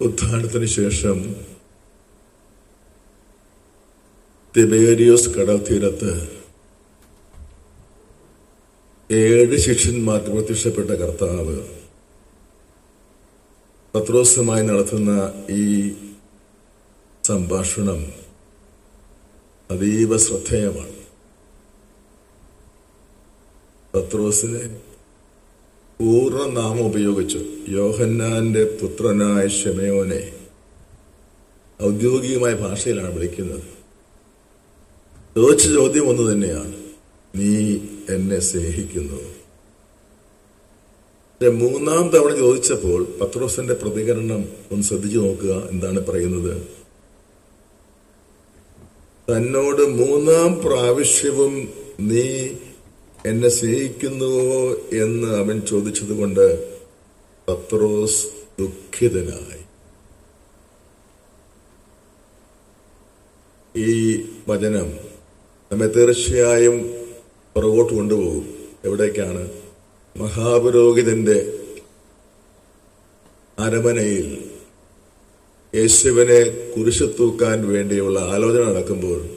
ഉത്ഥാനത്തിന് ശേഷം തിബേരിയോസ് കടൽ തീരത്ത് ഏഴ് ശിഷ്യന്മാർ പ്രത്യക്ഷപ്പെട്ട കർത്താവ് പത്രോസുമായി നടത്തുന്ന ഈ സംഭാഷണം അതീവ ശ്രദ്ധേയമാണ്. പത്രോസിനെ പൂർണനാമം ഉപയോഗിച്ചു യോഹന്നാന്റെ പുത്രനായ ഷെമയോനെ ഔദ്യോഗികമായ ഭാഷയിലാണ് വിളിക്കുന്നത്. ചോദിച്ച ചോദ്യം ഒന്ന് തന്നെയാണ്. നീ എന്നെ സ്നേഹിക്കുന്നു. മൂന്നാം തവണ ചോദിച്ചപ്പോൾ പത്രോസിന്റെ പ്രതികരണം ഒന്ന് ശ്രദ്ധിച്ചു നോക്കുക എന്താണ് പറയുന്നത്? തന്നോട് മൂന്നാം പ്രാവശ്യവും നീ എന്നെ സ്നേഹിക്കുന്നുവോ എന്ന് അവൻ ചോദിച്ചതുകൊണ്ട് പത്രോസ് ദുഃഖിതനായി. ഈ വചനം നമ്മെ തീർച്ചയായും പുറകോട്ട് കൊണ്ടുപോകും. എവിടേക്കാണ്? മഹാപുരോഹിതന്റെ അരമനയിൽ. യേശുവിനെ കുരിശു തൂക്കാൻ വേണ്ടിയുള്ള ആലോചന നടക്കുമ്പോൾ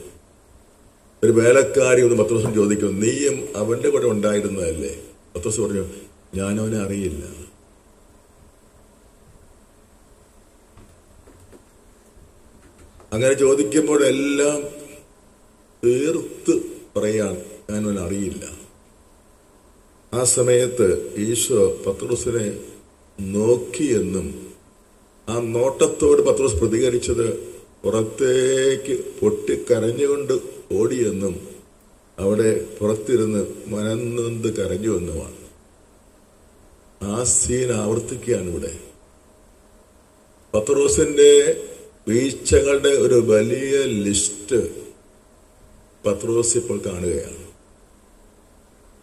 ഒരു വേലക്കാരി ഒന്ന് പത്രോസം ചോദിക്കും നീയും അവന്റെ കൂടെ ഉണ്ടായിരുന്നതല്ലേ? പത്രോസ് പറഞ്ഞു ഞാനവനെ അറിയില്ല. അങ്ങനെ ചോദിക്കുമ്പോഴെല്ലാം തീർത്ത് പറയാൻ ഞാനവനെ അറിയില്ല. ആ സമയത്ത് ഈശോ പത്രോസിനെ നോക്കിയെന്നും ആ നോട്ടത്തോട് പത്രോസ് പ്രതികരിച്ചത് പുറത്തേക്ക് പൊട്ടിക്കരഞ്ഞുകൊണ്ട് ഓടിയെന്നും അവിടെ പുറത്തിരുന്ന് മനന്നൊന്ത് കരഞ്ഞുവെന്നുമാണ്. ആ സീൻ ആവർത്തിക്കുകയാണ് ഇവിടെ. പത്രോസിന്റെ വീഴ്ചകളുടെ ഒരു വലിയ ലിസ്റ്റ് പത്രോസ് ഇപ്പോൾ കാണുകയാണ്.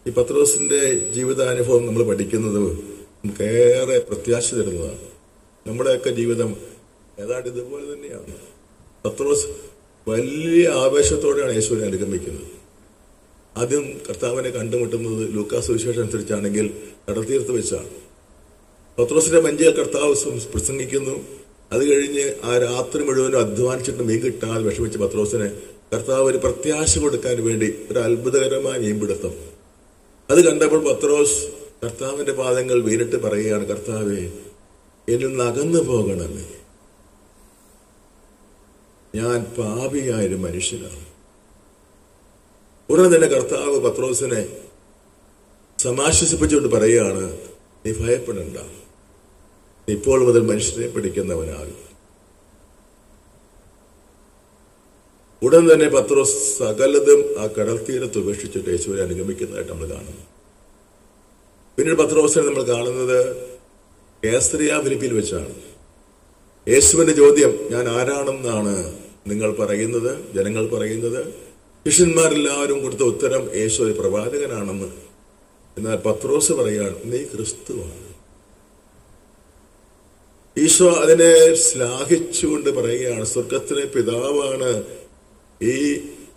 ഈ പത്രോസിന്റെ ജീവിതാനുഭവം നമ്മൾ പഠിക്കുന്നത് നമുക്കേറെ പ്രത്യാശ തരുന്നതാണ്. നമ്മുടെയൊക്കെ ജീവിതം ഏതാണ്ട് ഇതുപോലെ തന്നെയാണ്. പത്രോസ് വലിയ ആവേശത്തോടെയാണ് യേശുവിനെ അനുഗമിക്കുന്നത് ആദ്യം കർത്താവിനെ കണ്ടുമുട്ടുന്നത് ലൂക്കാസ് വിശേഷം അനുസരിച്ചാണെങ്കിൽ കടൽത്തീർത്ത് വെച്ചാണ്. പത്രോസിന്റെ മഞ്ചിയിൽ കർത്താവ് പ്രസംഗിക്കുന്നു. അത് കഴിഞ്ഞ് ആ രാത്രി മുഴുവനും അധ്വാനിച്ചിട്ട് മീൻ കിട്ടാതെ വിഷമിച്ച പത്രോസിനെ കർത്താവ് ഒരു പ്രത്യാശ കൊടുക്കാൻ വേണ്ടി ഒരു അത്ഭുതകരമായ മീൻപിടുത്തം അത് കണ്ടപ്പോൾ പത്രോസ് കർത്താവിന്റെ പാദങ്ങൾ വീണിട്ട് പറയുകയാണ് കർത്താവെ എന്നിൽ നിന്ന് അകന്നു പോകണമേ ഞാൻ പാപിയായൊരു മനുഷ്യനാണ്. ഉടനെ തന്നെ കർത്താവ് പത്രോസിനെ സമാശ്വസിപ്പിച്ചുകൊണ്ട് പറയുകയാണ് നീ ഭയപ്പെടണ്ട. ഇപ്പോൾ മുതൽ മനുഷ്യനെ പിടിക്കുന്നവനാകും ഉടൻ തന്നെ പത്രോസ് സകലതും ആ കടൽ തീരത്ത് ഉപേക്ഷിച്ചിട്ട് യേശുവിനെ അനുഗമിക്കുന്നതായിട്ട് നമ്മൾ കാണുന്നു. പിന്നീട് പത്രോസിനെ നമ്മൾ കാണുന്നത് കേസറിയ ഫിലിപ്പിയിൽ വെച്ചാണ്. യേശുവിന്റെ ചോദ്യം ഞാൻ ആരാണെന്നാണ് നിങ്ങൾ പറയുന്നത് ജനങ്ങൾ പറയുന്നത്? ശിഷ്യന്മാരെല്ലാവരും കൊടുത്ത ഉത്തരം യേശു ഒരു പ്രവാചകനാണെന്ന്. എന്നാൽ പത്രോസ് പറയാണ് നീ ക്രിസ്തുവാണ്. ഈശോ അതിനെ ശ്ലാഘിച്ചുകൊണ്ട് പറയുകയാണ് സ്വർഗത്തിലെ പിതാവാണ് ഈ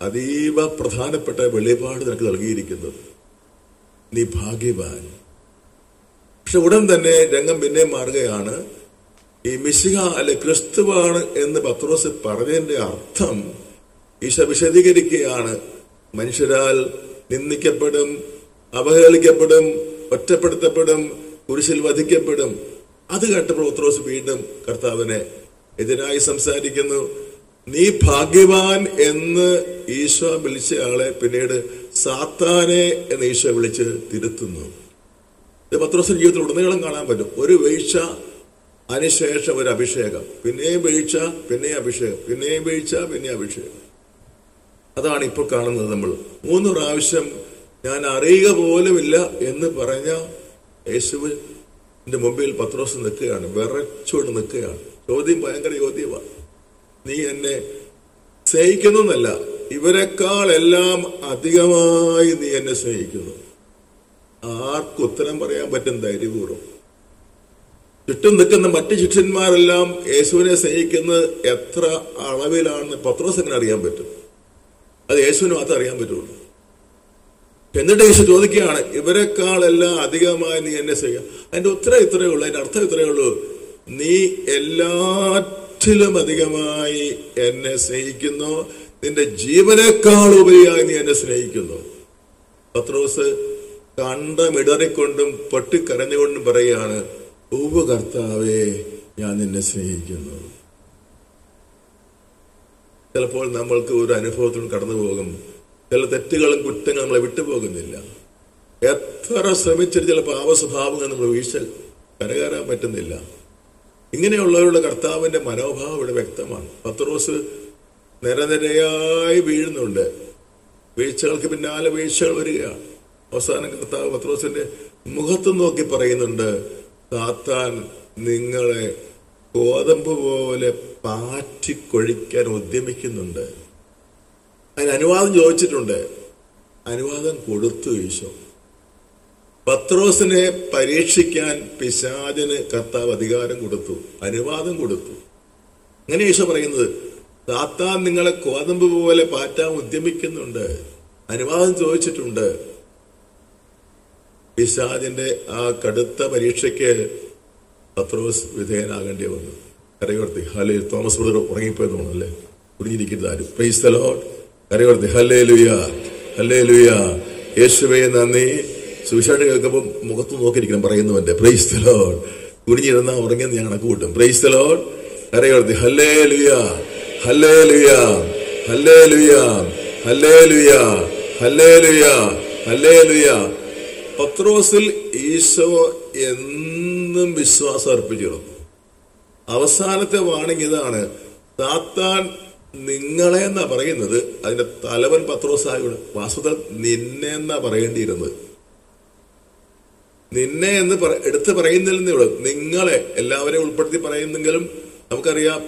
അതീവ പ്രധാനപ്പെട്ട വെളിപാട് നിനക്ക് നൽകിയിരിക്കുന്നത്. നീ ഭാഗ്യവാൻ. പക്ഷെ ഉടൻ തന്നെ രംഗം പിന്നെ മാറുകയാണ്. ഈ മിശിക അല്ലെ ക്രിസ്തുവാണ് എന്ന് പത്രോസ് പറഞ്ഞതിന്റെ അർത്ഥം ഈശ വിശദീകരിക്കുകയാണ്. മനുഷ്യരാൽ നിന്ദിക്കപ്പെടും അവഹേളിക്കപ്പെടും ഒറ്റപ്പെടുത്തപ്പെടും കുരിശിൽ വധിക്കപ്പെടും. അത് കേട്ടപ്പോൾ പത്രോസ് വീണ്ടും കർത്താവിനെ എതിരായി സംസാരിക്കുന്നു. നീ ഭാഗ്യവാൻ എന്ന് ഈശോ വിളിച്ച ആളെ പിന്നീട് സാത്താനെ എന്ന് ഈശോ വിളിച്ച് തിരുത്തുന്നു. ഇത് പത്രോസിന്റെ ജീവിതത്തിൽ ഉടനീളം കാണാൻ പറ്റും. ഒരു വീഴ്ച അതിനുശേഷം ഒരു അഭിഷേകം പിന്നെയും വീഴ്ച പിന്നെയും അഭിഷേകം. പിന്നെയും വീഴ്ച പിന്നെയും അഭിഷേകം. അതാണ് ഇപ്പോൾ കാണുന്നത് നമ്മൾ. മൂന്ന് പ്രാവശ്യം ഞാൻ അറിയുക പോലുമില്ല എന്ന് പറഞ്ഞ യേശുവിന്റെ മുമ്പിൽ പത്രോസ് നിൽക്കുകയാണ്. വിറച്ചുകൊണ്ട് നിൽക്കുകയാണ്. ചോദ്യം ഭയങ്കര ചോദ്യമാണ്. നീ എന്നെ സ്നേഹിക്കുന്നു എന്നല്ല ഇവരെക്കാൾ എല്ലാം അധികമായി നീ എന്നെ സ്നേഹിക്കുന്നു. ആർക്കും ഉത്തരം പറയാൻ പറ്റും ധൈര്യപൂർവം. ചുറ്റും നിൽക്കുന്ന മറ്റ് ശിഷ്യന്മാരെല്ലാം യേശുവിനെ സ്നേഹിക്കുന്നത് എത്ര അളവിലാണെന്ന് പത്രോസ് എങ്ങനെ അറിയാൻ പറ്റും? അത് യേശുവിന് മാത്രം അറിയാൻ പറ്റുള്ളൂ. എന്നിട്ട് യേശു ചോദിക്കുകയാണ് ഇവരെക്കാളെല്ലാം അധികമായി നീ എന്നെ സ്നേഹിക്കുക അതിന്റെ ഉത്തരം ഇത്രയേ ഉള്ളൂ. അതിന്റെ അർത്ഥം ഇത്രയേ ഉള്ളൂ. നീ എല്ലാറ്റിലും അധികമായി എന്നെ സ്നേഹിക്കുന്നു. നിന്റെ ജീവനേക്കാൾ ഉപരിയായി നീ എന്നെ സ്നേഹിക്കുന്നു. പത്രോസ് കണ്ടമിടറിക്കൊണ്ടും പൊട്ടിക്കരഞ്ഞുകൊണ്ടും പറയുകയാണ് ഉവ്വ് കർത്താവെ ഞാൻ നിന്നെ സ്നേഹിക്കുന്നു. ചിലപ്പോൾ നമ്മൾക്ക് ഒരു അനുഭവത്തിനും കടന്നു പോകും. ചില തെറ്റുകളും കുറ്റങ്ങളും നമ്മളെ വിട്ടുപോകുന്നില്ല. എത്ര ശ്രമിച്ചിട്ട് ചില പാവസ്വഭാവങ്ങൾ നമ്മൾ വീഴ്ച കരകയറാൻ പറ്റുന്നില്ല. ഇങ്ങനെയുള്ളവരുടെ കർത്താവിന്റെ മനോഭാവം ഇവിടെ വ്യക്തമാണ്. പത്രോസ് നിരനിരയായി വീഴുന്നുണ്ട്. വീഴ്ചകൾക്ക് പിന്നാലെ വീഴ്ചകൾ വരികയാണ്. അവസാനം കർത്താവ് പത്രോസിന്റെ മുഖത്ത് നോക്കി പറയുന്നുണ്ട് താത്താൻ നിങ്ങളെ ഗോതമ്പ് പോലെ പാറ്റിക്കൊഴിക്കാൻ ഉദ്യമിക്കുന്നുണ്ട്. അതിന് അനുവാദം ചോദിച്ചിട്ടുണ്ട്. അനുവാദം കൊടുത്തു ഈശോ. പത്രോസിനെ പരീക്ഷിക്കാൻ പിശാചിന് കർത്താവ് അധികാരം കൊടുത്തു അനുവാദം കൊടുത്തു. അങ്ങനെ ഈശോ പറയുന്നത് താത്താൻ നിങ്ങളെ കോതമ്പ് പോലെ പാറ്റാൻ ഉദ്യമിക്കുന്നുണ്ട്. അനുവാദം ചോദിച്ചിട്ടുണ്ട്. പിശാജിന്റെ ആ കടുത്ത പരീക്ഷയ്ക്ക് പത്രോസ് വിധേയനാകേണ്ടി വന്നു. കരയോർത്തി ഹലേ തോമസ് ബ്രദർ ഉറങ്ങിപ്പോയെന്ന് തോന്നുന്നു അല്ലേ കുടിഞ്ഞിരിക്കരുത് ആരും. പ്രൈസ് ലോർഡ് കരയോർത്തി ഹല്ലേ ലുയ ഹല്ലേ ലുയ യേശുവേ നന്ദി. സുവിശേഷം കേൾക്കുമ്പോൾ മുഖത്ത് നോക്കിയിരിക്കണം പറയുന്നവന്റെ. പ്രൈസ് തലോട്ട് കുടിഞ്ഞിരുന്ന ഉറങ്ങിയെന്ന് ഞാൻ കണക്ക് കൂട്ടും. പ്രൈസ് തലോട്ട് കരയോർത്തി ഹല്ലേ ലുയ ഹല്ലേ ലുയ ഹല്ലേ ലുയ ഹല്ലേ ലുയ ഹല്ലേ ലുയ ഹല്ലേ ലുയ പത്രോസിൽ ഈശോ എന്നും വിശ്വാസം അർപ്പിച്ചിരുന്നു. അവസാനത്തെ വാണിംഗ് ഇതാണ് താത്താൻ നിങ്ങളെ എന്നാ പറയുന്നത്? അതിന്റെ തലവൻ പത്രോസായോട് വാസ്തുത നിന്നെ എന്നാ പറയേണ്ടിയിരുന്നത്? നിന്നെ എന്ന് എടുത്ത് പറയുന്നില്ലെന്നേ ഉള്ളൂ നിങ്ങളെ എല്ലാവരെയും ഉൾപ്പെടുത്തി പറയുന്നെങ്കിലും നമുക്കറിയാം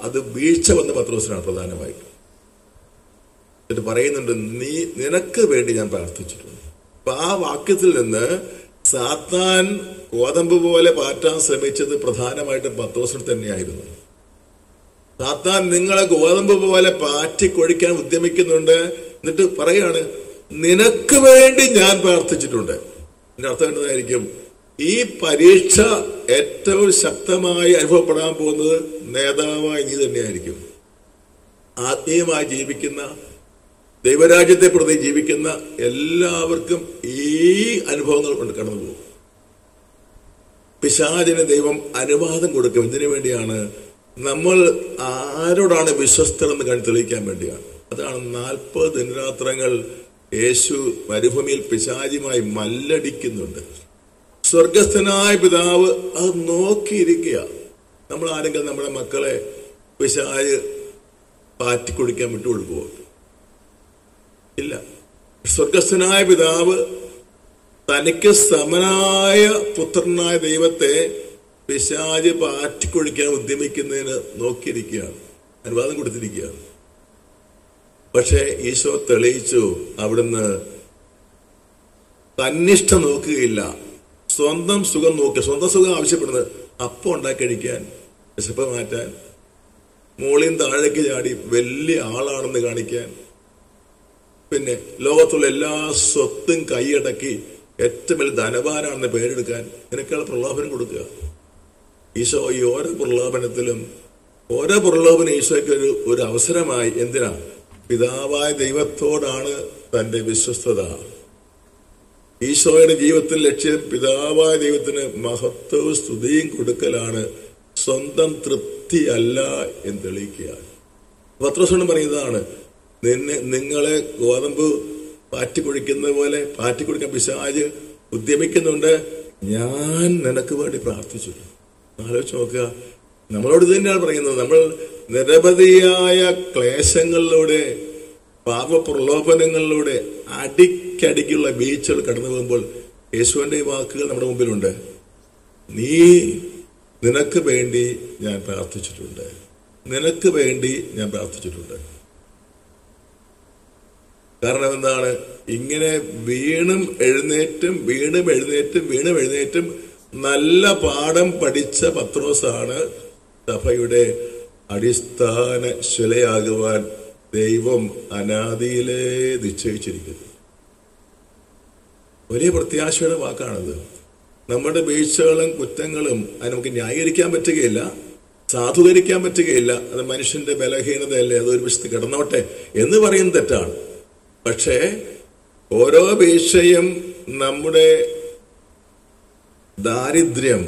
അത് വീഴ്ച വന്ന പത്രോസിനാണ് പ്രധാനമായിട്ട്. എന്നിട്ട് പറയുന്നുണ്ട് നീ നിനക്ക് വേണ്ടി ഞാൻ പ്രാർത്ഥിച്ചിട്ടുണ്ട്. അപ്പൊ ആ വാക്യത്തിൽ നിന്ന് സാത്താൻ കോതമ്പ് പോലെ പാറ്റാൻ ശ്രമിച്ചത് പ്രധാനമായിട്ടും പത്രോസിന് തന്നെയായിരുന്നു. സാത്താൻ നിങ്ങളെ ഗോതമ്പ് പോലെ പാറ്റി പാറ്റിക്കൊഴിക്കാൻ ഉദ്യമിക്കുന്നുണ്ട് എന്നിട്ട് പറയാണ് നിനക്ക് വേണ്ടി ഞാൻ പ്രാർത്ഥിച്ചിട്ടുണ്ട്. എന്റെ അർത്ഥം എന്നതായിരിക്കും ഈ പരീക്ഷ ഏറ്റവും ശക്തമായി അനുഭവപ്പെടാൻ പോകുന്നത് നേതാവായി നീ തന്നെയായിരിക്കും. ആത്മീയമായി ജീവിക്കുന്ന ദൈവരാജ്യത്തെ പ്രതി ജീവിക്കുന്ന എല്ലാവർക്കും ഈ അനുഭവങ്ങൾ കൊണ്ട് കടന്നു പോകും. പിശാചിന് ദൈവം അനുവാദം കൊടുക്കും. ഇതിനു വേണ്ടിയാണ്? നമ്മൾ ആരോടാണ് വിശ്വസ്തർ എന്ന് കണ്ടു തെളിയിക്കാൻ വേണ്ടിയാണ്. അതാണ് നാൽപ്പത് ദിനരാത്രങ്ങൾ യേശു മരുഭൂമിയിൽ പിശാചിയുമായി മല്ലടിക്കുന്നുണ്ട്. സ്വർഗസ്ഥനായ പിതാവ് അത് നോക്കിയിരിക്കുക. നമ്മൾ ആരെങ്കിലും നമ്മുടെ മക്കളെ പിശാജ് പാറ്റിക്കൊടുക്കാൻ വിട്ടുകൊടുക്കുമോ ഇല്ല. സ്വർഗസ്ഥനായ പിതാവ് തനിക്ക് സമനായ പുത്രനായ ദൈവത്തെ പിശാജ് പാറ്റിക്കൊഴിക്കാൻ ഉദ്യമിക്കുന്നതിന് നോക്കിയിരിക്കുകയാണ്. അനുവാദം കൊടുത്തിരിക്കുകയാണ്. പക്ഷേ ഈശോ തെളിയിച്ചു അവിടുന്ന് തന്നിഷ്ട നോക്കുകയില്ല. സ്വന്തം സുഖം നോക്കുക സ്വന്തം സുഖം ആവശ്യപ്പെടുന്നത് അപ്പം ഉണ്ടാക്കി കഴിക്കാൻ വിശപ്പ് മാറ്റാൻ മോളിയും താഴേക്ക് ചാടി വലിയ ആളാണെന്ന് കാണിക്കാൻ പിന്നെ ലോകത്തുള്ള എല്ലാ സ്വത്തും കൈയടക്കി ഏറ്റവും വലിയ ധനവാനാണെന്ന് പേരെടുക്കാൻ ഇതിനേക്കാൾ പ്രലോഭനം കൊടുക്കുക. ഈശോ ഈ ഓരോ പ്രലോഭനത്തിലും ഓരോ പ്രലോഭനം ഈശോയ്ക്ക് ഒരു ഒരു അവസരമായി. എന്തിനാ? പിതാവായ ദൈവത്തോടാണ് തന്റെ വിശ്വസ്തത. ഈശോയുടെ ജീവിതത്തിൽ ലക്ഷ്യം പിതാവായ ദൈവത്തിന് മഹത്വവും സ്തുതിയും കൊടുക്കലാണ്. സ്വന്തം തൃപ്തി അല്ല എന്ന് തെളിയിക്കുക. പത്രോസോണം പറയുന്നതാണ് നിന്നെ നിങ്ങളെ ഗോതമ്പ് പാറ്റിക്കൊഴിക്കുന്നത് പോലെ പാറ്റിക്കൊടുക്കാൻ പിശാജ് ഉദ്യമിക്കുന്നുണ്ട്. ഞാൻ നിനക്ക് വേണ്ടി പ്രാർത്ഥിച്ചു. ആലോചിച്ച് നോക്കുക. നമ്മളോട് തന്നെയാണ് പറയുന്നത്. നമ്മൾ നിരവധിയായ ക്ലേശങ്ങളിലൂടെ പാപ പാപപ്രലോഭനങ്ങളിലൂടെ അടിക്കടിക്കുള്ള വീഴ്ചകൾ കടന്നു പോകുമ്പോൾ യേശുവിന്റെ വാക്കുകൾ നമ്മുടെ മുമ്പിലുണ്ട്. നീ നിനക്ക് വേണ്ടി ഞാൻ പ്രാർത്ഥിച്ചിട്ടുണ്ട്. നിനക്ക് വേണ്ടി ഞാൻ പ്രാർത്ഥിച്ചിട്ടുണ്ട്. കാരണം എന്താണ്? ഇങ്ങനെ വീണും എഴുന്നേറ്റും വീണും എഴുന്നേറ്റും വീണും എഴുന്നേറ്റും നല്ല പാഠം പഠിച്ച പത്രോസാണ് സഭയുടെ അടിസ്ഥാന ശിലയാകുവാൻ ദൈവം അനാദിയിലെ നിശ്ചയിച്ചിരിക്കുന്നത്. വലിയ പ്രത്യാശയുടെ വാക്കാണത്. നമ്മുടെ വീഴ്ചകളും കുറ്റങ്ങളും അത് നമുക്ക് ന്യായീകരിക്കാൻ പറ്റുകയില്ല സാധൂകരിക്കാൻ പറ്റുകയില്ല. അത് മനുഷ്യന്റെ ബലഹീനതയല്ലേ? അതൊരു വിശുദ്ധ കിടന്നോട്ടെ എന്ന് പറയുന്നത് തെറ്റാണ്. പക്ഷേ ഓരോ വീഴ്ചയും നമ്മുടെ ദാരിദ്ര്യം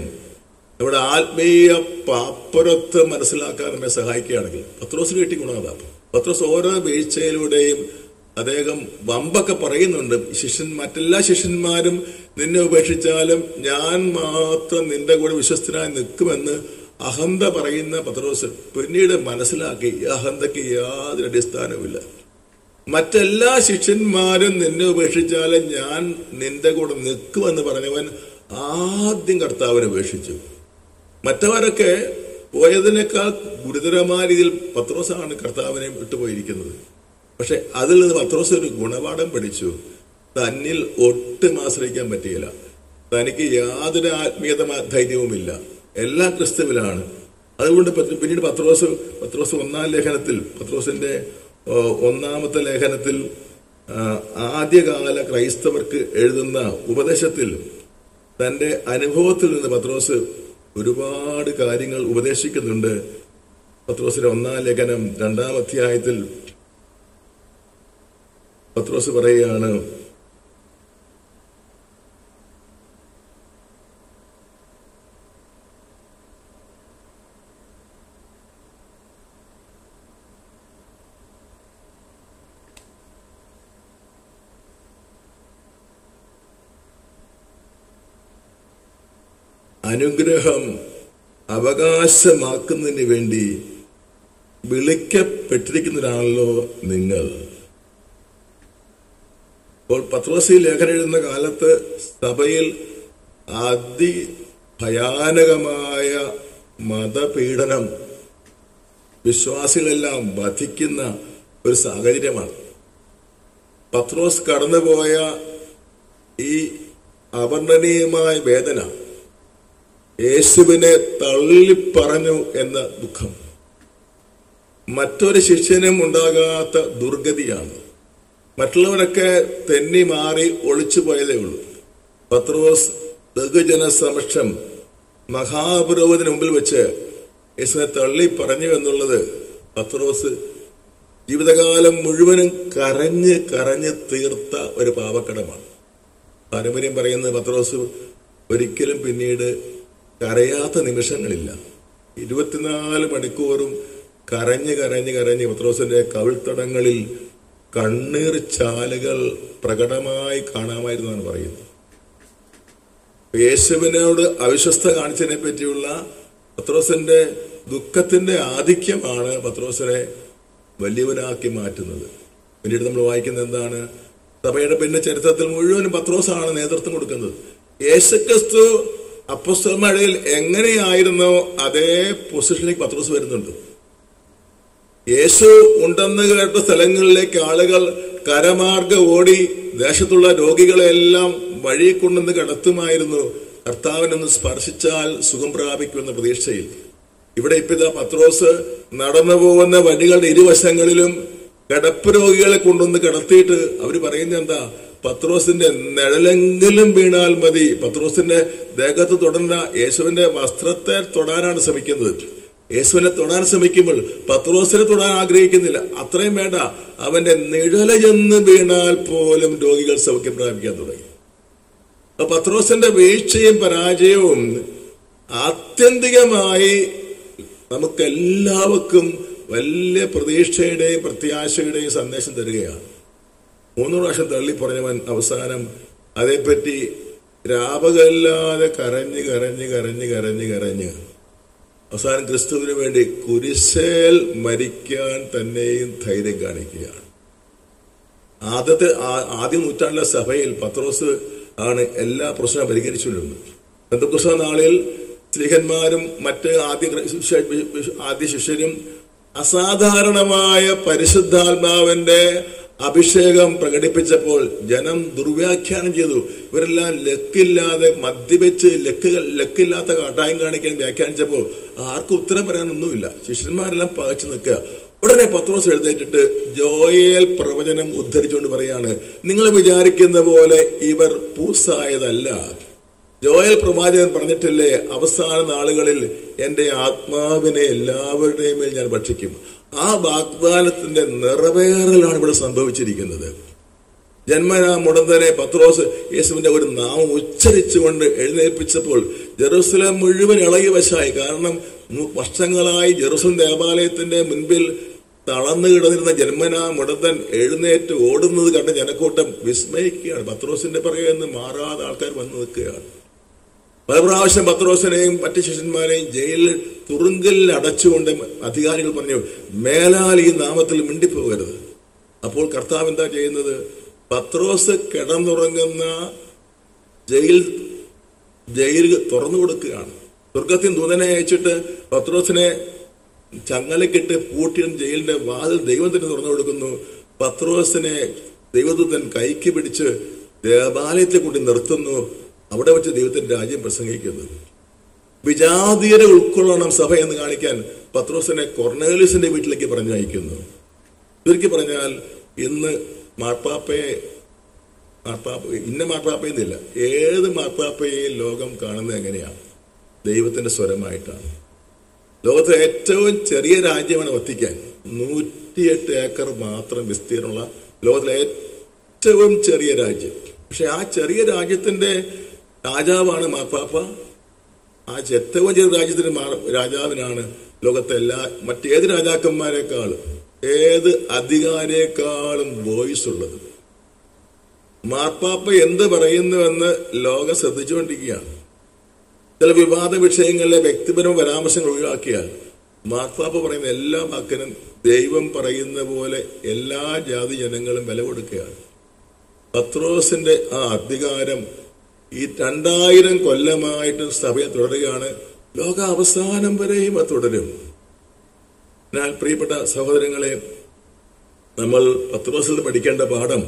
നമ്മുടെ ആത്മീയ പാപ്പുറത്ത് മനസ്സിലാക്കാൻ നമ്മെ സഹായിക്കുകയാണെങ്കിൽ പത്രോസിന് കിട്ടി പത്രോസ് ഓരോ വീഴ്ചയിലൂടെയും അദ്ദേഹം വമ്പൊക്കെ പറയുന്നുണ്ട് ശിഷ്യൻ മറ്റെല്ലാ ശിഷ്യന്മാരും നിന്നെ ഉപേക്ഷിച്ചാലും ഞാൻ മാത്രം നിന്റെ കൂടെ വിശ്വസ്തനായി നിൽക്കുമെന്ന് അഹന്ത പറയുന്ന പത്രോസ് പിന്നീട് മനസ്സിലാക്കി അഹന്തയ്ക്ക് യാതൊരു അടിസ്ഥാനവുമില്ല. മറ്റെല്ലാ ശിഷ്യന്മാരും നിന്നെ ഉപേക്ഷിച്ചാലും ഞാൻ നിന്റെ കൂടെ നിൽക്കുമെന്ന് പറഞ്ഞവൻ ആദ്യം കർത്താവിനെ ഉപേക്ഷിച്ചു. മറ്റവരൊക്കെ പോയതിനേക്കാൾ ഗുരുതരമായ രീതിയിൽ പത്രോസാണ് കർത്താവിനെ വിട്ടുപോയിരിക്കുന്നത്. പക്ഷെ അതിൽ നിന്ന് പത്രോസ് ഒരു ഗുണപാഠം പഠിച്ചു. തന്നിൽ ഒട്ടും ആശ്രയിക്കാൻ പറ്റിയില്ല. തനിക്ക് യാതൊരു ആത്മീയത ധൈര്യവുമില്ല. എല്ലാം ക്രിസ്തുവിലാണ്. അതുകൊണ്ട് പിന്നീട് പത്രോസ് പത്രോസ് ഒന്നാം ലേഖനത്തിൽ പത്രോസിന്റെ ഒന്നാമത്തെ ലേഖനത്തിൽ ആദ്യകാല ക്രൈസ്തവർക്ക് എഴുതുന്ന ഉപദേശത്തിൽ തന്റെ അനുഭവത്തിൽ നിന്ന് പത്രോസ് ഒരുപാട് കാര്യങ്ങൾ ഉപദേശിക്കുന്നുണ്ട്. പത്രോസിന്റെ ഒന്നാം ലേഖനം രണ്ടാം അധ്യായത്തിൽ പത്രോസ് പറയുകയാണ് അനുഗ്രഹം അവകാശമാക്കുന്നതിന് വേണ്ടി വിളിക്കപ്പെട്ടിരിക്കുന്നവരാണല്ലോ നിങ്ങൾ. ഇപ്പോൾ പത്രോസി ലേഖനം എഴുതുന്ന കാലത്ത് സഭയിൽ അതിഭയാനകമായ മതപീഡനം വിശ്വാസികളെല്ലാം വധിക്കുന്ന ഒരു സാഹചര്യമാണ്. പത്രോസ് കടന്നുപോയ ഈ അവർണനീയമായ വേദന യേശുവിനെ തള്ളിപ്പറഞ്ഞു എന്ന ദുഃഖം. മറ്റൊരു ശിഷ്യനും ഉണ്ടാകാത്ത ദുർഗതിയാണ്. മറ്റുള്ളവരൊക്കെ തെന്നി മാറി ഒളിച്ചു പോയതേ ഉള്ളൂ. പത്രോസ് ബഹുജന സമക്ഷം മഹാപുരോഹിതന് മുമ്പിൽ വെച്ച് യേശുവിനെ തള്ളി പറഞ്ഞു എന്നുള്ളത് പത്രോസ് ജീവിതകാലം മുഴുവനും കരഞ്ഞ് കരഞ്ഞ് തീർത്ത ഒരു പാവക്കടമാണ് പാരമ്പര്യം പറയുന്നത് പത്രോസ് ഒരിക്കലും പിന്നീട് കരയാത്ത നിമിഷങ്ങളില്ല. ഇരുപത്തിനാല് മണിക്കൂറും കരഞ്ഞ് കരഞ്ഞ് കരഞ്ഞ് പത്രോസിന്റെ കവിൾത്തടങ്ങളിൽ കണ്ണീർ ചാലുകൾ പ്രകടമായി കാണാമായിരുന്നാണ് പറയുന്നത് യേശുവിനോട് അവിശ്വസ്ത കാണിച്ചതിനെ പറ്റിയുള്ള പത്രോസിന്റെ ദുഃഖത്തിന്റെ ആധിക്യമാണ് പത്രോസിനെ വലിയവനാക്കി മാറ്റുന്നത്. പിന്നീട് നമ്മൾ വായിക്കുന്നത് എന്താണ്? സഭയുടെ പിന്നെ ചരിത്രത്തിൽ മുഴുവനും പത്രോസാണ് നേതൃത്വം കൊടുക്കുന്നത്. യേശുക്രിസ്തു അപ്പസ്തലമഴയിൽ എങ്ങനെയായിരുന്നോ അതേ പൊസിഷനിലേക്ക് പത്രോസ് വരുന്നുണ്ട്. യേശു ഉണ്ടെന്ന് കേട്ട സ്ഥലങ്ങളിലേക്ക് ആളുകൾ കരമാർഗ ഓടി ദേശത്തുള്ള രോഗികളെല്ലാം വഴി കൊണ്ടുവന്ന് കടത്തുമായിരുന്നു. കർത്താവിനൊന്ന് സ്പർശിച്ചാൽ സുഖം പ്രാപിക്കുമെന്ന പ്രതീക്ഷയിൽ. ഇവിടെ ഇപ്പൊ ഇതാ പത്രോസ് നടന്നു പോകുന്ന വഴികളുടെ ഇരുവശങ്ങളിലും കിടപ്പ് രോഗികളെ കൊണ്ടുവന്ന് കിടത്തിയിട്ട് അവർ പറയുന്നത് എന്താ? പത്രോസിന്റെ നിഴലെങ്കിലും വീണാൽ മതി. പത്രോസിന്റെ ദേഹത്ത് തുടരുന്ന യേശുവിന്റെ വസ്ത്രത്തെ തൊടാനാണ് ശ്രമിക്കുന്നത്. യേശുവിനെ തൊടാൻ ശ്രമിക്കുമ്പോൾ പത്രോസിനെ തൊടാൻ ആഗ്രഹിക്കുന്നില്ല. അത്രയും വേണ്ട. അവന്റെ നിഴല ചെന്ന് വീണാൽ പോലും രോഗികൾ സൗഖ്യം പ്രാപിക്കാൻ തുടങ്ങി. പത്രോസിന്റെ വീഴ്ചയും പരാജയവും ആത്യന്തികമായി നമുക്കെല്ലാവർക്കും വലിയ പ്രതീക്ഷയുടെയും പ്രത്യാശയുടെയും സന്ദേശം തരികയാണ്. മൂന്ന് പ്രാവശ്യം തള്ളി പറഞ്ഞവൻ അവസാനം അതേപ്പറ്റി രാപകല്ലാതെ കരഞ്ഞ് കരഞ്ഞ് കരഞ്ഞ് കരഞ്ഞ് കരഞ്ഞ് അവസാനം ക്രിസ്തുവിന് വേണ്ടി കുരിശേൽ മരിക്കാൻ തന്നെയും ധൈര്യം കാണിക്കുകയാണ്. ആദ്യത്തെ ആദ്യ നൂറ്റാണ്ടിലെ സഭയിൽ പത്രോസ് ആണ് എല്ലാ പ്രശ്നവും പരിഹരിച്ചുകൊണ്ടിരുന്നത്. ബന്ധുക്കുസ നാളിൽ സ്ത്രീഹന്മാരും മറ്റ് ആദ്യ ആദ്യ ശിഷ്യരും അസാധാരണമായ പരിശുദ്ധാത്മാവിന്റെ അഭിഷേകം പ്രകടിപ്പിച്ചപ്പോൾ ജനം ദുർവ്യാഖ്യാനം ചെയ്തു. ഇവരെല്ലാം ലക്കില്ലാതെ മദ്യപിച്ച് ലക്കുകൾ ലക്കില്ലാത്ത കാട്ടായം കാണിക്കാൻ വ്യാഖ്യാനിച്ചപ്പോൾ ആർക്കും ഉത്തരം പറയാനൊന്നുമില്ല. ശിഷ്യന്മാരെല്ലാം പകച്ചു നിൽക്കുക. ഉടനെ പത്രോസ് എഴുന്നേറ്റിട്ട് ജോയൽ പ്രവചനം ഉദ്ധരിച്ചുകൊണ്ട് പറയാണ് നിങ്ങൾ വിചാരിക്കുന്ന പോലെ ഇവർ പൂസായതല്ല. ജോയൽ പ്രവാചകൻ പറഞ്ഞിട്ടില്ലേ അവസാന നാളുകളിൽ എന്റെ ആത്മാവിനെ എല്ലാവരുടെയും മേൽ ഞാൻ ഭക്ഷിക്കും. ആ വാഗ്ദാനത്തിന്റെ നിറവേറലാണ് ഇവിടെ സംഭവിച്ചിരിക്കുന്നത്. ജന്മനാ മുടന്തനെ പത്രോസ് യേശുവിന്റെ ഒരു നാമം ഉച്ചരിച്ചുകൊണ്ട് എഴുന്നേൽപ്പിച്ചപ്പോൾ ജെറുസലേം മുഴുവൻ ഇളകി വശായി. കാരണം വർഷങ്ങളായി ജെറുസലം ദേവാലയത്തിന്റെ മുൻപിൽ തളർന്നു കിടന്നിരുന്ന ജന്മനാ മുടന്തൻ എഴുന്നേറ്റ് ഓടുന്നത് കണ്ട ജനക്കൂട്ടം വിസ്മയിക്കുകയാണ്. പത്രോസിന്റെ പുറകെ നിന്ന് മാറാതെ ആൾക്കാർ വന്നു നിൽക്കുകയാണ്. പല പ്രാവശ്യം പത്രോസിനെയും മറ്റു ശിഷ്യന്മാരെയും ജയിലിൽ തുറുങ്കലിൽ അടച്ചുകൊണ്ട് അധികാരികൾ പറഞ്ഞു മേലാൽ ഈ നാമത്തിൽ മിണ്ടിപ്പോകരുത്. അപ്പോൾ കർത്താവ് എന്താ ചെയ്യുന്നത്? പത്രോസ് കിടന്നുറങ്ങുന്ന ജയിൽ ജയിൽ തുറന്നു കൊടുക്കുകയാണ്. സ്വർഗത്തിൽ ദൂതനെ അയച്ചിട്ട് പത്രോസിനെ ചങ്ങലക്കിട്ട് പൂട്ടിയ ജയിലിന്റെ വാതിൽ ദൈവത്തിന് തുറന്നു കൊടുക്കുന്നു. പത്രോസിനെ ദൈവദൂതൻ കൈക്ക് പിടിച്ച് ദേവാലയത്തെ കൂട്ടി നിർത്തുന്നു. അവിടെ വെച്ച് ദൈവത്തിന്റെ രാജ്യം പ്രസംഗിക്കുന്നത് വിജാതീയരെ ഉൾക്കൊള്ളണം സഭ എന്ന് കാണിക്കാൻ പത്രോസിനെ കൊർണേലിസിന്റെ വീട്ടിലേക്ക് പറഞ്ഞു പറഞ്ഞയക്കുന്നു. ചുരുക്കി പറഞ്ഞാൽ ഇന്ന് മാർപ്പാപ്പയെ മാർപ്പാപ്പ ഇന്ന മാർപ്പാപ്പയെന്നില്ല ഏത് മാർപ്പാപ്പയെയും ലോകം കാണുന്നത് എങ്ങനെയാണ് ദൈവത്തിന്റെ സ്വരമായിട്ടാണ്. ലോകത്തെ ഏറ്റവും ചെറിയ രാജ്യമാണ് വത്തിക്കാൻ. നൂറ്റിയെട്ട് ഏക്കർ മാത്രം വിസ്തീർണമുള്ള ലോകത്തിലെ ഏറ്റവും ചെറിയ രാജ്യം. പക്ഷെ ആ ചെറിയ രാജ്യത്തിന്റെ രാജാവാണ് മാപ്പാപ്പ ആ ഏറ്റവും ചെയ്ത രാജ്യത്തിന് രാജാവിനാണ് ലോകത്തെ എല്ലാ മറ്റേത് രാജാക്കന്മാരെക്കാളും ഏത് അധികാരേക്കാളും വോയിസ് ഉള്ളത്. മാർപ്പാപ്പ എന്ത് പറയുന്നുവെന്ന് ലോകം ശ്രദ്ധിച്ചുകൊണ്ടിരിക്കുകയാണ്. ചില വിവാദ വിഷയങ്ങളിലെ വ്യക്തിപരമായ പരാമർശങ്ങൾ ഒഴിവാക്കിയാൽ മാർപ്പാപ്പ പറയുന്ന എല്ലാ വാക്കിനും ദൈവം പറയുന്ന പോലെ എല്ലാ ജാതി ജനങ്ങളും വില കൊടുക്കുകയാണ്. പത്രോസിന്റെ ആ അധികാരം ഈ രണ്ടായിരം കൊല്ലമായിട്ട് സഭയെ തുടരുകയാണ്. ലോക അവസാനം വരെയും അത് തുടരും. എന്നാൽ പ്രിയപ്പെട്ട സഹോദരങ്ങളെ നമ്മൾ പത്രോസിൽ പഠിക്കേണ്ട പാഠം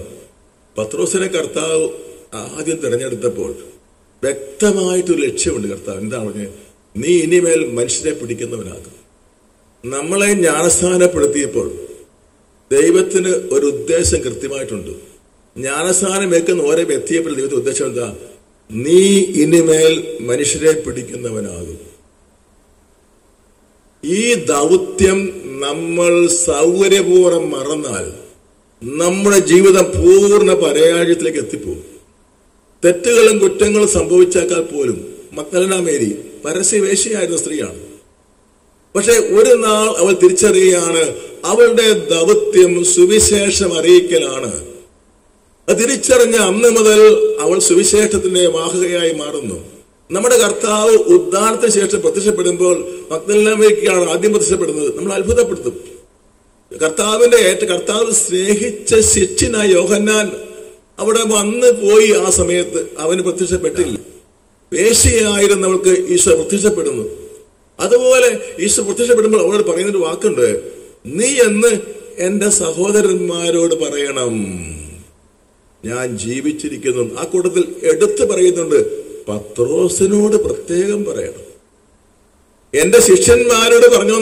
പത്രോസിനെ കർത്താവ് ആദ്യം തിരഞ്ഞെടുത്തപ്പോൾ വ്യക്തമായിട്ടൊരു ലക്ഷ്യമുണ്ട് കർത്താവ്. എന്താ പറഞ്ഞത് നീ ഇനിമേൽ മനുഷ്യരെ പിടിക്കുന്നവനാകും. നമ്മളെ ജ്ഞാനസ്ഥാനപ്പെടുത്തിയപ്പോൾ ദൈവത്തിന് ഒരു ഉദ്ദേശം കൃത്യമായിട്ടുണ്ട്. ജ്ഞാനസ്ഥാനം വെക്കുന്ന ഓരോ വ്യക്തിയെപ്പോഴും ദൈവത്തിന്റെ ഉദ്ദേശം എന്താ? നീ ഇനിമേൽ മനുഷ്യരെ പിടിക്കുന്നവനാകും. ഈ ദൗത്യം നമ്മൾ സൗകര്യപൂർവം മറന്നാൽ നമ്മുടെ ജീവിതം പൂർണ പരാജയത്തിലേക്ക് എത്തിപ്പോകും. തെറ്റുകളും കുറ്റങ്ങളും സംഭവിച്ചേക്കാൾ പോലും മക്തലന മേരി പരസ്യവേശിയായിരുന്ന സ്ത്രീയാണ്. പക്ഷെ ഒരു നാൾ അവൾ തിരിച്ചറിയുകയാണ് അവളുടെ ദൗത്യം സുവിശേഷം അറിയിക്കലാണ് തിരിച്ചറിഞ്ഞ അന്ന് മുതൽ അവൾ സുവിശേഷത്തിന്റെ വാഹകയായി മാറുന്നു. നമ്മുടെ കർത്താവ് ഉദ്ധാനത്തിന് ശേഷം പ്രത്യക്ഷപ്പെടുമ്പോൾ മക്തലിനാമേക്കാണ് ആദ്യം പ്രത്യക്ഷപ്പെടുന്നത്. നമ്മൾ അത്ഭുതപ്പെടുത്തും. കർത്താവിന്റെ ഏറ്റ കർത്താവ് സ്നേഹിച്ച ശിഷ്യനായ യോഹന്നാൻ അവിടെ വന്ന് പോയി ആ സമയത്ത് അവന് പ്രത്യക്ഷപ്പെട്ടില്ല. വേശിയായിരുന്നവൾക്ക് ഈശോ പ്രത്യക്ഷപ്പെടുന്നു. അതുപോലെ ഈശോ പ്രത്യക്ഷപ്പെടുമ്പോൾ അവളോട് പറയുന്നൊരു വാക്കുണ്ട്. നീ എന്ന് എന്റെ സഹോദരന്മാരോട് പറയണം. ഞാൻ ജീവിച്ചിരിക്കുന്നു. ആ കൂട്ടത്തിൽ എടുത്തു പറയുന്നുണ്ട് പത്രോസിനോട് പ്രത്യേകം പറയണം. എന്റെ ശിഷ്യന്മാരോട് പറഞ്ഞു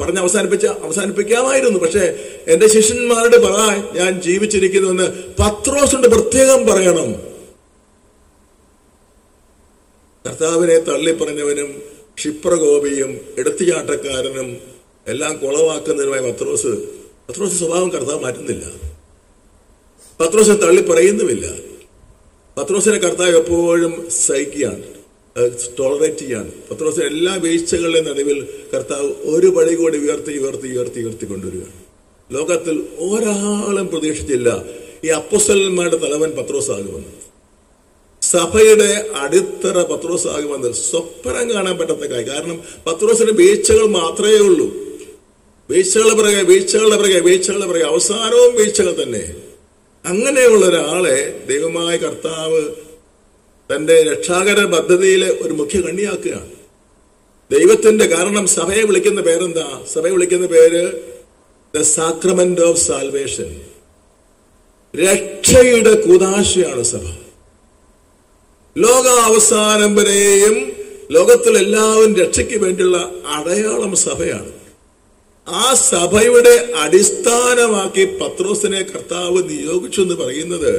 പറഞ്ഞ് അവസാനിപ്പിച്ച അവസാനിപ്പിക്കാമായിരുന്നു. പക്ഷേ എന്റെ ശിഷ്യന്മാരോട് പറ ഞാൻ ജീവിച്ചിരിക്കുന്നുവെന്ന് പത്രോസിനോട് പ്രത്യേകം പറയണം. കർത്താവിനെ തള്ളിപ്പറഞ്ഞവനും ക്ഷിപ്രകോപിയും എടുത്തുചാട്ടക്കാരനും എല്ലാം കുളവാക്കുന്നതിനുമായി പത്രോസ് പത്രോസ് സ്വഭാവം കർത്താവ് മാറ്റുന്നില്ല. പത്രോസിനെ തള്ളി പറയുന്നുമില്ല. പത്രോസിനെ കർത്താവ് എപ്പോഴും സഹിക്കുകയാണ്. ടോളറേറ്റ് ചെയ്യാണ്. പത്രോസിന് എല്ലാ വീഴ്ചകളുടെ നടുവിൽ കർത്താവ് ഒരു പടി കൂടി ഉയർത്തി ഉയർത്തി ഉയർത്തി ഉയർത്തി കൊണ്ടുവരികയാണ്. ലോകത്തിൽ ഒരാളും പ്രതീക്ഷിച്ചില്ല ഈ അപ്പൊസലന്മാരുടെ തലവൻ പത്രോസാകുമെന്ന്. സഭയുടെ അടിത്തറ പത്രോസാകുമെന്ന് സ്വപ്നം കാണാൻ പറ്റാത്ത കാര്യം. കാരണം പത്രോസിന് വീഴ്ചകൾ മാത്രമേ ഉള്ളൂ. വീഴ്ചകളുടെ പിറകെ വീഴ്ചകളുടെ പിറകെ വീഴ്ചകളുടെ പിറകെ അവസാനവും വീഴ്ചകൾ തന്നെ. അങ്ങനെയുള്ള ഒരാളെ ദൈവമായ കർത്താവ് തന്റെ രക്ഷാകര പദ്ധതിയിലെ ഒരു മുഖ്യ കണ്ണിയാക്കുകയാണ്. ദൈവത്തിന്റെ കാരണം സഭയെ വിളിക്കുന്ന പേരെന്താ? സഭയെ വിളിക്കുന്ന പേര് ദ സാക്രമെന്റ് ഓഫ് സാൽവേഷൻ രക്ഷയുടെ കൂതാശയാണ് സഭ. ലോക അവസാനം വരെയും ലോകത്തിലെല്ലാവരും രക്ഷയ്ക്ക് വേണ്ടിയുള്ള അടയാളം സഭയാണ്. ആ സഭയുടെ അടിസ്ഥാനമാക്കി പത്രോസിനെ കർത്താവ് നിയോഗിച്ചു എന്ന് പറയുന്നത്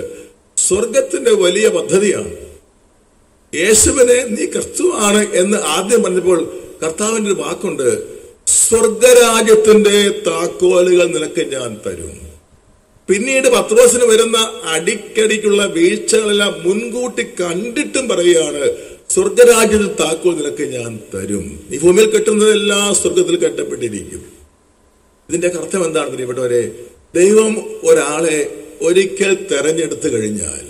സ്വർഗത്തിന്റെ വലിയ പദ്ധതിയാണ്. യേശുവിനെ നീ ക്രിസ്തുവാണ് എന്ന് ആദ്യം പറഞ്ഞപ്പോൾ കർത്താവിന്റെ ഒരു വാക്കുണ്ട് സ്വർഗരാജ്യത്തിന്റെ താക്കോലുകൾ നിനക്ക് ഞാൻ തരും. പിന്നീട് പത്രോസിന് വരുന്ന അടിക്കടിക്കുള്ള വീഴ്ചകളെല്ലാം മുൻകൂട്ടി കണ്ടിട്ടും പറയുകയാണ് സ്വർഗരാജ്യത്തിൽ താക്കോൽ നിനക്ക് ഞാൻ തരും. ഈ ഭൂമിയിൽ കെട്ടുന്നതെല്ലാം സ്വർഗത്തിൽ കെട്ടപ്പെട്ടിരിക്കും. ഇതിന്റെ അർത്ഥം എന്താണ് പ്രിയപ്പെട്ടവരെ? ദൈവം ഒരാളെ ഒരിക്കൽ തെരഞ്ഞെടുത്തു കഴിഞ്ഞാൽ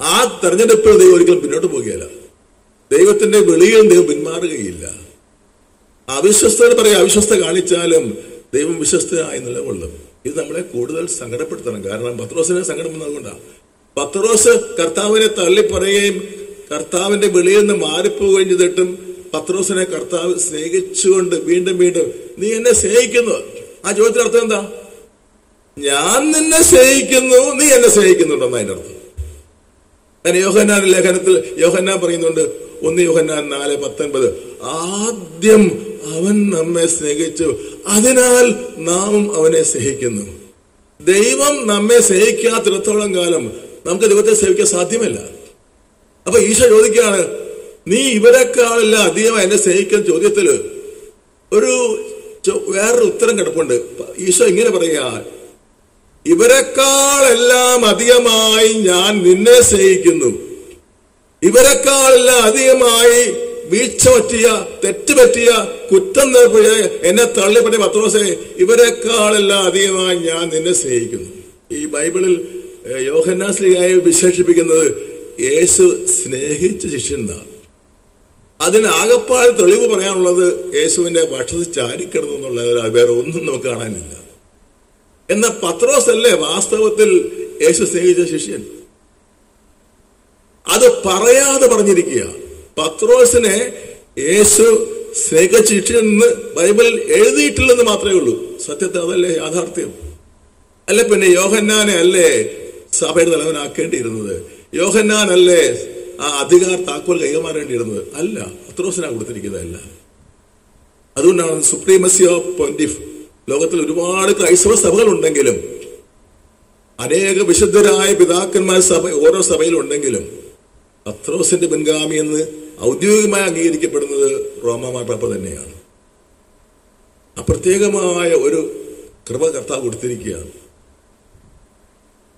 ആ തെരഞ്ഞെടുപ്പിൽ ദൈവം ഒരിക്കലും പിന്നോട്ട് പോകുകയില്ല ദൈവത്തിന്റെ വെളിയിൽ ദൈവം പിന്മാറുകയില്ല. അവിശ്വസ്തത പറയാം അവിശ്വസ്ത കാണിച്ചാലും ദൈവം വിശ്വസ്തനായി നിലകൊള്ളും. ഇത് നമ്മളെ കൂടുതൽ സങ്കടപ്പെടുത്തണം. കാരണം പത്രോസിനെ സങ്കടം വന്നതുകൊണ്ടാണ് പത്രോസ് കർത്താവിനെ തള്ളി പറയുകയും കർത്താവിന്റെ വെളിയിൽ നിന്ന് മാറിപ്പോവുകയും ചെയ്തിട്ടും പത്രോസിനെ കർത്താവ് സ്നേഹിച്ചുകൊണ്ട് വീണ്ടും വീണ്ടും നീ എന്നെ സ്നേഹിക്കുന്നു. ആ ചോദ്യത്തിന് അർത്ഥം എന്താ? ഞാൻ നിന്നെ സ്നേഹിക്കുന്നു നീ എന്നെ സ്നേഹിക്കുന്നുണ്ടെന്ന് അതിന്റെ അർത്ഥം. അങ്ങനെ യോഹന്നാൻ ലേഖനത്തിൽ യോഹന്നാൻ പറയുന്നുണ്ട് ഒന്ന് യോഹന്നാൻ നാല് പത്തൊൻപത് ആദ്യം അവൻ നമ്മെ സ്നേഹിച്ചു അതിനാൽ നാം അവനെ സ്നേഹിക്കുന്നു. ദൈവം നമ്മെ സ്നേഹിക്കാത്തിടത്തോളം കാലം നമുക്ക് ദൈവത്തെ സേവിക്കാൻ സാധ്യമല്ല. അപ്പൊ ഈശോ ചോദിക്കുകയാണ് നീ ഇവരെക്കാളല്ല അധികമായി എന്നെ സ്നേഹിക്കുന്ന ചോദ്യത്തിൽ ഒരു വേറൊരു ഉത്തരം കിടപ്പുണ്ട്. ഈശോ ഇങ്ങനെ പറയുക ഇവരെക്കാളെല്ലാം അധികമായി ഞാൻ നിന്നെ സ്നേഹിക്കുന്നു. ഇവരെക്കാളെല്ലാം അധികമായി വീഴ്ച പറ്റിയ തെറ്റ് പറ്റിയ കുറ്റം നേർപ്പിയ എന്നെ തള്ളിപ്പറ്റിയ പത്രോസെ ഇവരെക്കാളെല്ലാം അധികമായി ഞാൻ നിന്നെ സ്നേഹിക്കുന്നു. ഈ ബൈബിളിൽ യോഹന്നാസ്ലിയായി വിശേഷിപ്പിക്കുന്നത് യേശു സ്നേഹിച്ച ശിഷ്യനാണ് അതിന് ആകപ്പാട് തെളിവ് പറയാനുള്ളത് യേശുവിന്റെ ഭക്ഷണത്തിൽ ചാരിക്കിടന്നു എന്നുള്ളത് വേറെ ഒന്നും നമുക്ക് കാണാനില്ല. എന്ന പത്രോസ് അല്ലേ വാസ്തവത്തിൽ യേശു സ്നേഹിച്ച ശിഷ്യൻ? അത് പറയാതെ പറഞ്ഞിരിക്കുക. പത്രോസിനെ യേശു സ്നേഹിച്ച ശിഷ്യൻ എന്ന് ബൈബിളിൽ എഴുതിയിട്ടില്ലെന്ന് മാത്രമേ ഉള്ളൂ. സത്യത്തെ അതല്ലേ യാഥാർത്ഥ്യം? അല്ലെ പിന്നെ യോഹന്നാനെ അല്ലേ സഭയുടെ തലവനാക്കേണ്ടിയിരുന്നത്? യോഹന്നാനല്ലേ ആ അധികാര താക്കോൽ കൈമാറേണ്ടിയിരുന്നത്? അല്ല. പത്രോസിനാ കൊടുത്തിരിക്കുന്നതല്ല. അതുകൊണ്ടാണ് സുപ്രീമസി ഓഫ് പൊന്റിഫ് ലോകത്തിൽ ഒരുപാട് ക്രൈസ്തവ സഭകൾ ഉണ്ടെങ്കിലും അനേക വിശുദ്ധരായ പിതാക്കന്മാർ സഭ ഓരോ സഭയിലുണ്ടെങ്കിലും പത്രോസിന്റെ മുൻഗാമി എന്ന് ഔദ്യോഗികമായി അംഗീകരിക്കപ്പെടുന്നത് റോമാമാർപ്പാപ്പ തന്നെയാണ്. അപ്രത്യേകമായ പ്രത്യേകമായ ഒരു കൃപ കർത്താവ് കൊടുത്തിരിക്കുകയാണ്.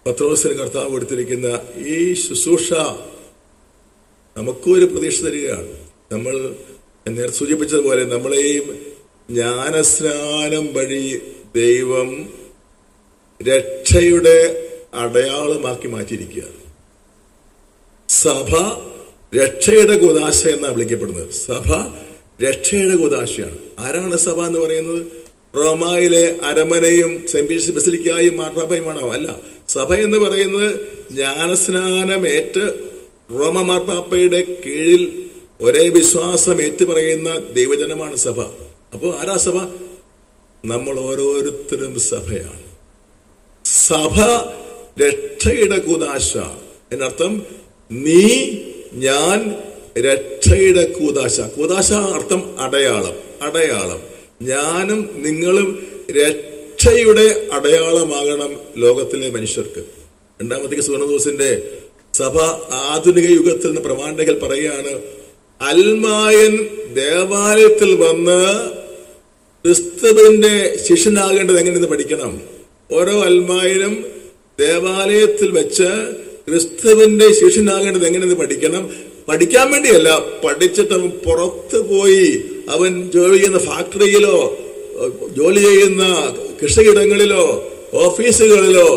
പത്രോസിന് കർത്താവ് കൊടുത്തിരിക്കുന്ന ഈ ശുശ്രൂഷ നമുക്കും ഒരു പ്രതീക്ഷ തരികയാണ്. നമ്മൾ നേരത്തെ സൂചിപ്പിച്ചതുപോലെ നമ്മളെയും ജ്ഞാനസ്നാനം വഴി ദൈവം രക്ഷയുടെ അടയാളമാക്കി മാറ്റിയിരിക്കുകയാണ്. സഭ രക്ഷയുടെ ഗോദാശ എന്നാണ് വിളിക്കപ്പെടുന്നത്. സഭ രക്ഷയുടെ ഗോദാശയാണ്. ആരാണ് സഭ എന്ന് പറയുന്നത്? റോമായിലെ അരമനയും പീറ്റേഴ്സ് ബസിലിക്കായും മാർപ്പാപ്പയുമാണോ? അല്ല. സഭ എന്ന് പറയുന്നത് ജ്ഞാനസ്നാനമേറ്റ് റോമ മാർപ്പാപ്പയുടെ കീഴിൽ ഒരേ വിശ്വാസം ഏറ്റുപറയുന്ന ദൈവജനമാണ് സഭ. അപ്പോൾ ആരാ സഭ? നമ്മൾ ഓരോരുത്തരും സഭയാണ്. സഭ രക്ഷയുടെ കൂതാശ. എന്നർത്ഥം നീ ഞാൻ രക്ഷയുടെ കൂതാശ. കൂതാശ അർത്ഥം അടയാളം അടയാളം. ഞാനും നിങ്ങളും രക്ഷയുടെ അടയാളമാകണം ലോകത്തിലെ മനുഷ്യർക്ക്. രണ്ടാമത്തേക്ക് സുവർണദോസിന്റെ സഭ ആധുനിക യുഗത്തിൽ നിന്ന് പ്രമാണികൾ പറയുകയാണ് അൽമായൻ ദേവാലയത്തിൽ വന്ന് ക്രിസ്തുവിന്റെ ശിഷ്യനാകേണ്ടത് എങ്ങനെയെന്ന് പഠിക്കണം? ഓരോ അൽമായനും ദേവാലയത്തിൽ വെച്ച് ക്രിസ്തുവിന്റെ ശിഷ്യനാകേണ്ടത് എങ്ങനെയെന്ന് പഠിക്കണം? പഠിക്കാൻ വേണ്ടിയല്ല പഠിച്ചിട്ട് അവൻ പുറത്തു പോയി അവൻ ജോലി ചെയ്യുന്ന ഫാക്ടറിയിലോ ജോലി ചെയ്യുന്ന കൃഷിയിടങ്ങളിലോ ഓഫീസുകളിലോ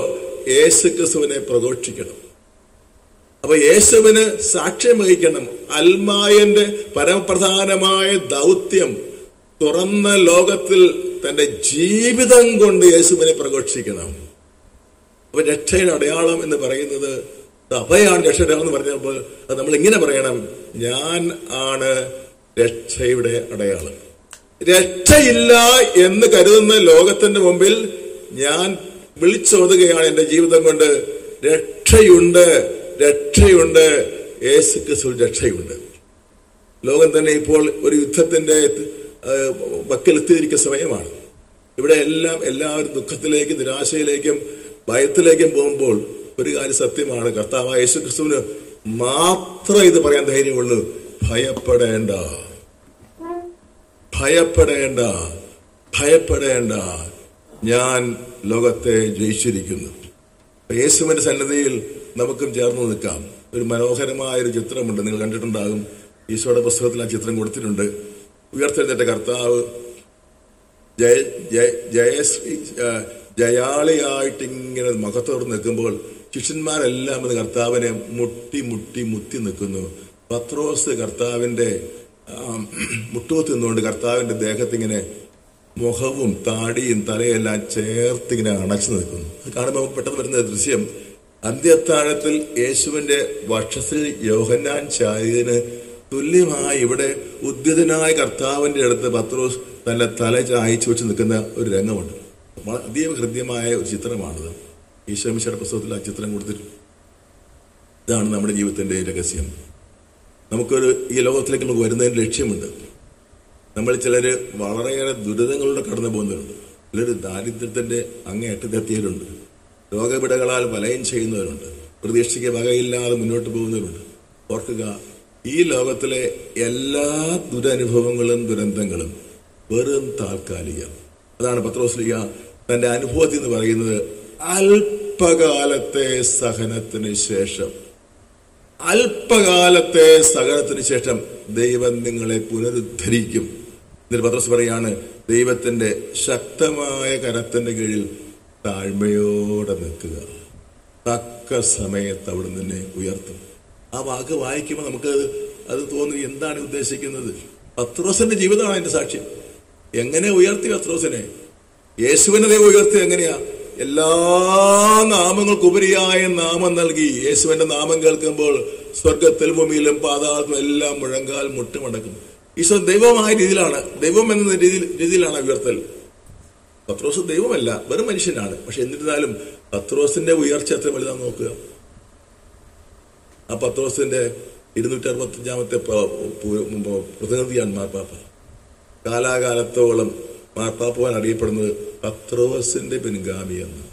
യേശു ക്രിസ്തുവിനെ പ്രഘോഷിക്കണം അപ്പൊ യേശുവിന് സാക്ഷ്യം വഹിക്കണം. അൽമായന്റെ പരമപ്രധാനമായ ദൗത്യം തുറന്ന ലോകത്തിൽ തന്റെ ജീവിതം കൊണ്ട് യേശുവിനെ പ്രഘോഷിക്കണം അപ്പൊ രക്ഷയുടെ അടയാളം എന്ന് പറയുന്നത് സഭയാണ് രക്ഷയുടെ എന്ന് പറഞ്ഞപ്പോൾ അത് നമ്മൾ ഇങ്ങനെ പറയണം. ഞാൻ ആണ് രക്ഷയുടെ അടയാളം. രക്ഷയില്ല എന്ന് കരുതുന്ന ലോകത്തിന്റെ മുമ്പിൽ ഞാൻ വിളിച്ചോതുകയാണ് എന്റെ ജീവിതം കൊണ്ട്. രക്ഷയുണ്ട്. രക്ഷയുണ്ട് യേശു ക്രിസ്തു രക്ഷയുണ്ട്. ലോകം തന്നെ ഇപ്പോൾ ഒരു യുദ്ധത്തിന്റെ വക്കിലെത്തിയിരിക്കുന്ന സമയമാണ്. ഇവിടെ എല്ലാം എല്ലാവരും ദുഃഖത്തിലേക്കും നിരാശയിലേക്കും ഭയത്തിലേക്കും പോകുമ്പോൾ ഒരു കാര്യം സത്യമാണ്. കർത്താവ് യേശു ക്രിസ്തുവിന് മാത്രം ഇത് പറയാൻ ധൈര്യമുള്ളൂ. ഭയപ്പെടേണ്ട. ഭയപ്പെടേണ്ട. ഭയപ്പെടേണ്ട. ഞാൻ ലോകത്തെ ജയിച്ചിരിക്കുന്നു. യേശുവിന്റെ സന്നദ്ധിയിൽ നമുക്കും ചേർന്ന് നിൽക്കാം. ഒരു മനോഹരമായ ഒരു ചിത്രമുണ്ട്. നിങ്ങൾ കണ്ടിട്ടുണ്ടാകും. ഈശോയുടെ പുസ്തകത്തിൽ ആ ചിത്രം കൊടുത്തിട്ടുണ്ട്. ഉയർത്തെഴുന്നേറ്റ കർത്താവ് ജയ ജയ ജയശ്രീ ജയാളിയായിട്ട് ഇങ്ങനെ മുഖത്തോട് നിൽക്കുമ്പോൾ ശിഷ്യന്മാരെല്ലാം അത് കർത്താവിനെ മുട്ടി മുട്ടി മുത്തി നിൽക്കുന്നു. പത്രോസ് കർത്താവിന്റെ മുട്ടുകൊത്തി നിന്നുകൊണ്ട് കർത്താവിന്റെ ദേഹത്തിങ്ങനെ മുഖവും താടിയും തലയെല്ലാം ചേർത്തിങ്ങനെ അണച്ചു നിൽക്കുന്നു. അത് കാണുമ്പോൾ പെട്ടെന്ന് വരുന്ന ദൃശ്യം അന്ത്യത്താഴത്തിൽ യേശുവിന്റെ വക്ഷത്തിൽ യോഹന്നാൻ ചായതിന് തുല്യമായി ഇവിടെ ഉദ്യതനായ കർത്താവിന്റെ അടുത്ത് പത്രോസ് തന്റെ തല ചായച്ചു വെച്ച് നിൽക്കുന്ന ഒരു രംഗമുണ്ട്. അതീവ ഹൃദ്യമായ ഒരു ചിത്രമാണിത്. ഈശോമിശയുടെ പുസ്തകത്തിൽ ആ ചിത്രം കൊടുത്തിട്ടുണ്ട്. ഇതാണ് നമ്മുടെ ജീവിതത്തിന്റെ രഹസ്യം. നമുക്കൊരു ഈ ലോകത്തിലേക്ക് നമുക്ക് വരുന്നതിന് ലക്ഷ്യമുണ്ട്. നമ്മൾ ചിലർ വളരെയേറെ ദുരിതങ്ങളിലൂടെ കടന്നു പോകുന്നവരുണ്ട് ചിലർ ദാരിദ്ര്യത്തിന്റെ അങ്ങേയറ്റത്തെത്തിയവരുണ്ട് രോഗപിടകളാൽ വലയം ചെയ്യുന്നവരുണ്ട്. പ്രതീക്ഷയ്ക്ക് വകയില്ലാതെ മുന്നോട്ട് പോകുന്നവരുണ്ട്. ഓർക്കുക ഈ ലോകത്തിലെ എല്ലാ ദുരനുഭവങ്ങളും ദുരന്തങ്ങളും വെറും താൽക്കാലികം. അതാണ് പത്രോസ്ലിക തന്റെ അനുഭവത്തിൽ എന്ന് പറയുന്നത് അല്പകാലത്തെ സഹനത്തിന് ശേഷം. അല്പകാലത്തെ സഹനത്തിന് ശേഷം ദൈവം നിങ്ങളെ പുനരുദ്ധരിക്കും. എന്നിട്ട് പത്രോസ് പറയാണ് ദൈവത്തിന്റെ ശക്തമായ കരത്തിന്റെ കീഴിൽ താഴ്മയോടെ നിൽക്കുക. തക്ക സമയത്ത് അവിടെ നിന്നെ ഉയർത്തും. ആ വാക്ക് വായിക്കുമ്പോൾ നമുക്ക് അത് തോന്നി എന്താണ് ഉദ്ദേശിക്കുന്നത്? പത്രോസിന്റെ ജീവിതമാണ് അതിന്റെ സാക്ഷ്യം. എങ്ങനെ ഉയർത്തി പത്രോസിനെ? യേശുവിനെ ദൈവം ഉയർത്തി എങ്ങനെയാ? എല്ലാ നാമങ്ങൾക്കുപരിയായ നാമം നൽകി യേശുവിന്റെ നാമം കേൾക്കുമ്പോൾ സ്വർഗത്തിൽ ഭൂമിയിലും പാതാളത്തിലും എല്ലാം മുഴങ്കാൽ മുട്ടുമടക്കും. ഈശോ ദൈവമായ രീതിയിലാണ് ദൈവം എന്ന രീതിയിൽ രീതിയിലാണ് ഉയർത്തൽ. പത്രോസ് ദൈവമല്ല വെറും മനുഷ്യനാണ്. പക്ഷെ എന്നിരുന്നാലും പത്രോസിന്റെ ഉയർച്ച എത്ര വലുതാന്ന് നോക്കുക. ആ പത്രോസിന്റെ ഇരുന്നൂറ്റി അറുപത്തഞ്ചാമത്തെ പ്രതിനിധിയാണ് മാർപ്പാപ്പ കാലാകാലത്തോളം മാർപ്പാപ്പുവാൻ അറിയപ്പെടുന്നത് പത്രോസിന്റെ പിൻഗാമി എന്ന്.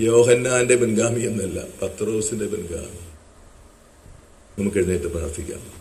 യോഹന്നാന്റെ പിൻഗാമി എന്നല്ല പത്രോസിന്റെ പിൻഗാമി. നമുക്ക് എഴുന്നേറ്റ് പ്രാർത്ഥിക്കാം.